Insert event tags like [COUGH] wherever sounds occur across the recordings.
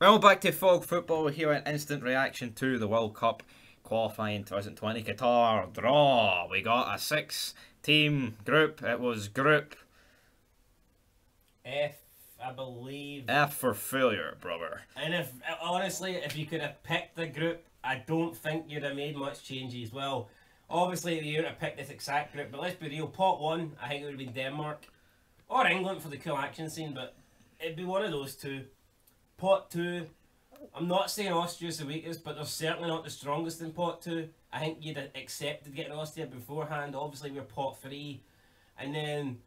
Well, back to Fog Football here an instant reaction to the World Cup qualifying 2020 Qatar draw. We got a six team group. It was group F, I believe. F for failure, brother. And if honestly, if you could have picked the group, I don't think you'd have made much changes. Well, obviously you would have picked this exact group, but let's be real. Pot one, I think it would have been Denmark or England for the cool action scene, but it'd be one of those two. Pot two, I'm not saying Austria's the weakest, but they're certainly not the strongest in pot two. I think you'd accepted getting Austria beforehand. Obviously, we're pot three, and then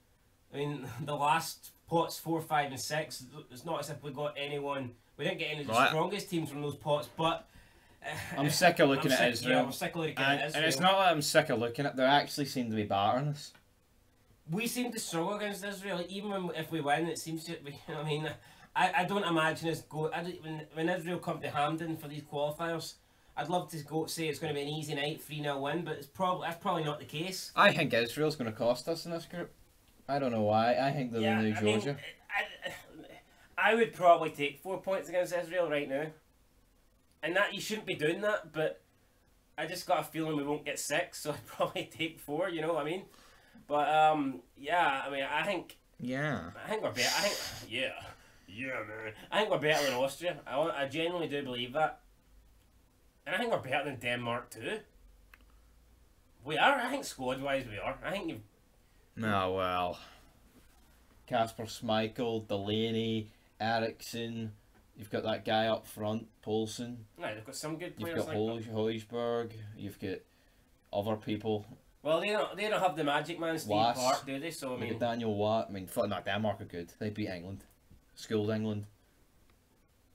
I mean [LAUGHS] the last pots four, five, and six. It's not as if we got anyone. We didn't get any of the Right. strongest teams from those pots, but. I'm [LAUGHS] sick of looking I'm at sick- Israel. Yeah, I'm sick of looking And, at and it's not that I'm sick of looking at They actually seem to be battering us. we seem to struggle against Israel. Even when, if we win, it seems to. [LAUGHS] We, I mean, I, I don't imagine us go. I don't, when when Israel come to Hampden for these qualifiers, I'd love to go say it's going to be an easy night, three 0 win, but it's probably that's probably not the case. I think Israel's going to cost us in this group. I don't know why. I think they're the new I mean, Georgia. I, I would probably take four points against Israel right now, and that you shouldn't be doing that, but. I just got a feeling we won't get six, so [LAUGHS] I'd probably take four. You know what I mean? But um, yeah. I mean, I think yeah. I think we're better. I think, yeah, yeah, man. I think we're better than Austria. I, I genuinely do believe that. And I think we're better than Denmark too. We are. I think squad wise we are. I think you've. No, well. Kasper Schmeichel, Delaney, Eriksen. You've got that guy up front, Poulsen. No, they've got some good players. You've got Like that. Højbjerg. You've got other people. Well, they don't. They don't have the magic man, Steve Was. Park, do they? So I mean, Daniel Watt. I mean, fuck, not Denmark are good. They beat England. Schooled England.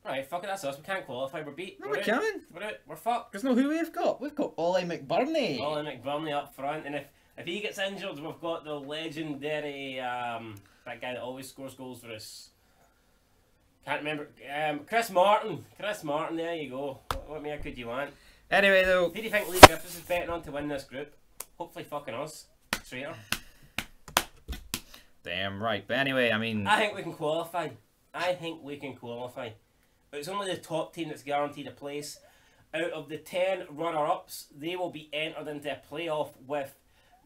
right, fuck it. That's us. We can't qualify. We're beat. No, we're we can. We're out. We're fucked. Because know who we've got? We've got Oli McBurnie. Oli McBurnie up front, and if if he gets injured, we've got the legendary um that guy that always scores goals for us. Can't remember. Um, Chris Martin. Chris Martin. There you go. What, what more could you want? Anyway, though, Who do you think Leigh Griffiths is betting on to win this group? Hopefully, fucking us. Traitor. damn right. But anyway, I mean, I think we can qualify. I think we can qualify. But it's only the top team that's guaranteed a place. Out of the 10 runner ups, they will be entered into a playoff with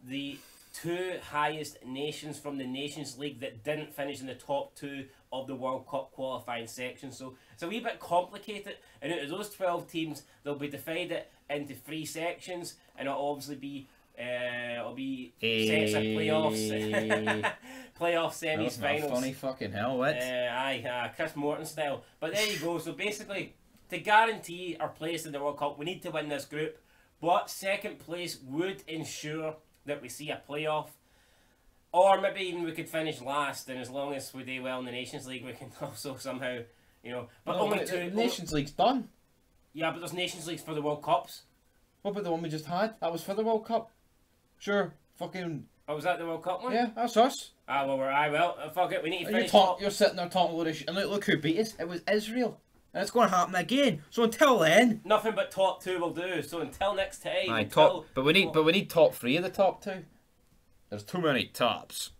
the two highest nations from the Nations League that didn't finish in the top two of the World Cup qualifying section. So it's a wee bit complicated. And out of those 12 teams, they'll be divided into three sections, and it'll obviously be. Uh, it'll be sets of playoffs. [LAUGHS] [LAUGHS] playoff semis, that's finals. funny fucking hell, what? Uh, aye, uh, Chris Morton style. But there you go. So basically, to guarantee our place in the World Cup, we need to win this group. But second place would ensure that we see a playoff. Or maybe even we could finish last, and as long as we do well in the Nations League, we can [LAUGHS] also somehow, you know. But No, only but two. the Nations League's done. Yeah, but there's Nations Leagues for the World Cups. What about the one we just had? That was for the World Cup. Sure, fucking Oh, was that the World Cup one? yeah, that's us. Ah, well, we're aye, well, uh, fuck it, we need to And you're, talk, you're sitting there talking about this, and look, look who beat us. It was Israel, and it's going to happen again. So until then, Nothing but top two will do. So until next time. Aye, until- top, but we need, but we need top three of the top two. There's too many tops.